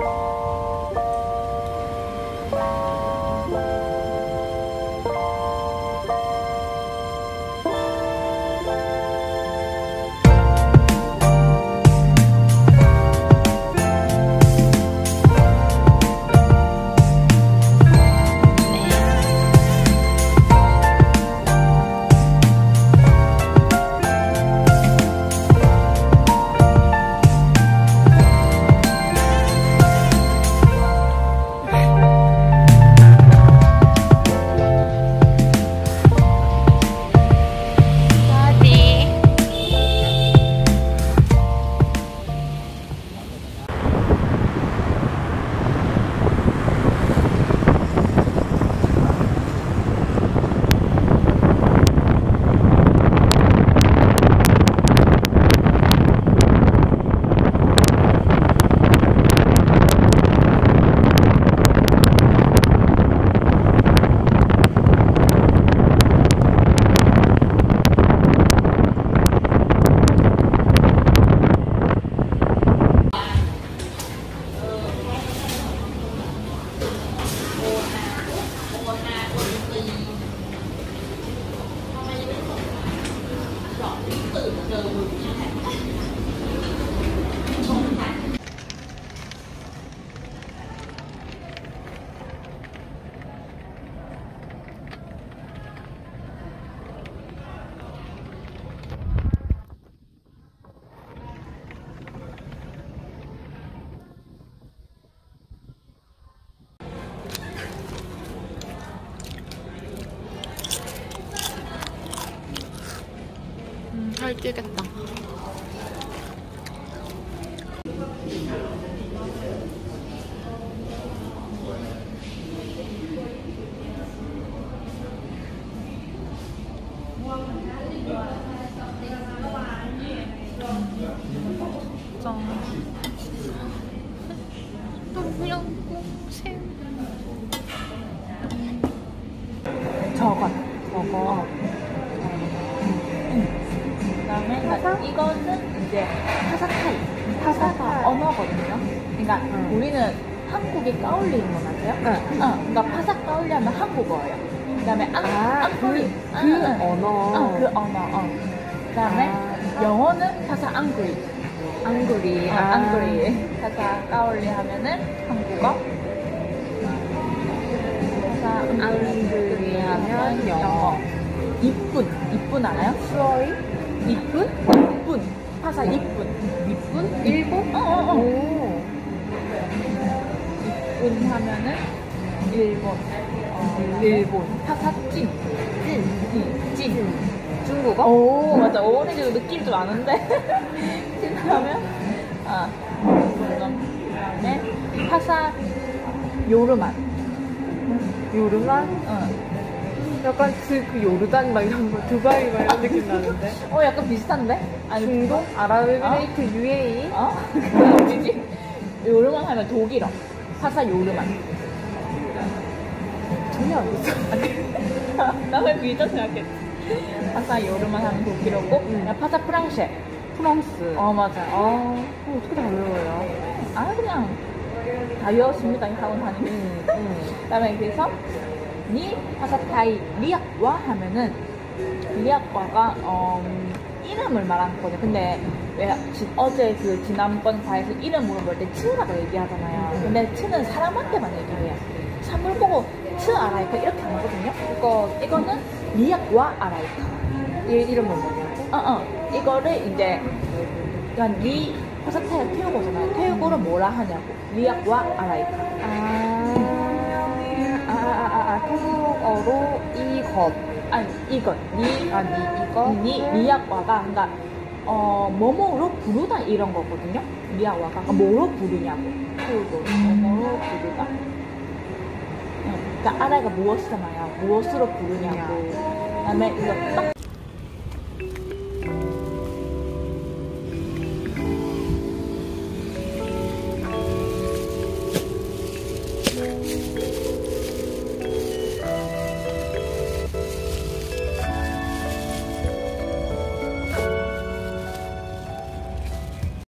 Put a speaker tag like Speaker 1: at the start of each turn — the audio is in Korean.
Speaker 1: 음, 살 찌겠다.
Speaker 2: 저거 저거 나- 이거는 이제 파사카이 파사카 언어거든요 그러니까 우리는 한국이 까올리 문화세요
Speaker 3: 응.
Speaker 2: 어, 그러니까 파사 까올리 하면 한국어예요 그다음에 안,
Speaker 3: 아,
Speaker 2: 안꾸리
Speaker 3: 그- 그 언어.
Speaker 2: 어, 그 언어 어. 그다음에
Speaker 3: 아.
Speaker 2: 영어는 파사 앙그리
Speaker 3: 앙구리.
Speaker 2: 어, 앙그리 파사 까올리 하면은 한국어 파사
Speaker 3: 앙그리 하면 영어.
Speaker 2: 이쁜 이쁜 알아요?
Speaker 3: 수어이?
Speaker 2: 이쁜? 이쁜 파사 이쁜 이쁜?
Speaker 3: 일본?
Speaker 2: 어어어
Speaker 3: 오.
Speaker 2: 이쁜 하면은 일본 어, 일본 파사 찐 찐. 응, 찐.
Speaker 3: 중국어?
Speaker 2: 오 맞아 오렌지 느낌 좀 아는데 찐 하면 아 그 다음에 파사 요르만
Speaker 3: 요르만?
Speaker 2: 응.
Speaker 3: 약간 그, 그 요르단 막 이런 거, 두바이 막 이런 느낌 나는데.
Speaker 2: 어 약간 비슷한데? 아니
Speaker 3: 중동? 아랍에미레이트, UAE?
Speaker 2: 어? 그건 어디지? 요르만 하면 독일어. 파사 요르만.
Speaker 3: 전혀 안 됐어.
Speaker 2: 나왜 비자 생각했지? 파사 요르만 하면 독일어고,
Speaker 3: 음.
Speaker 2: 야, 파사 프랑쉐.
Speaker 3: 프랑스.
Speaker 2: 어, 맞아.
Speaker 3: 아, 그럼 어떻게 다 외워요?
Speaker 2: 아, 그냥 다 외웠습니다, 이 학원 다니면.
Speaker 3: 응, 응.
Speaker 2: 그 다음에 그래서, 니 파사 타이 리학과 하면은, 리학과가, 어, 이름을 말하는 거죠. 근데, 왜, 지- 어제 그 지난번 과에서 이름 물어볼 때 츠라고 얘기하잖아요. 근데 츠는 사람한테만 얘기해요. 산물 보고 츠 알아이까 이렇게 안 하거든요. 이거, 이거는 리학과 알아이까.
Speaker 3: 얘 이름은 뭐냐고?
Speaker 2: 어, 어. 이거를 이제, 그러니까 니 화사타야 태우고잖아요. 태우고를 뭐라 하냐고. 리학과 알아이까.
Speaker 3: 아, 아, 아, 태국어로 이것.
Speaker 2: 아니, 이것. 니,
Speaker 3: 아, 니, 이거?
Speaker 2: 니, 리학과가, 그러니까, 어, 뭐뭐로 부르다 이런 거거든요. 리학과가. 그러니까 뭐로 부르냐고. 태우고. 뭐뭐로 부르다. 응. 그러니까 알아이가 무엇이잖아요. 무엇으로 부르냐고. 그 다음에 이거 떡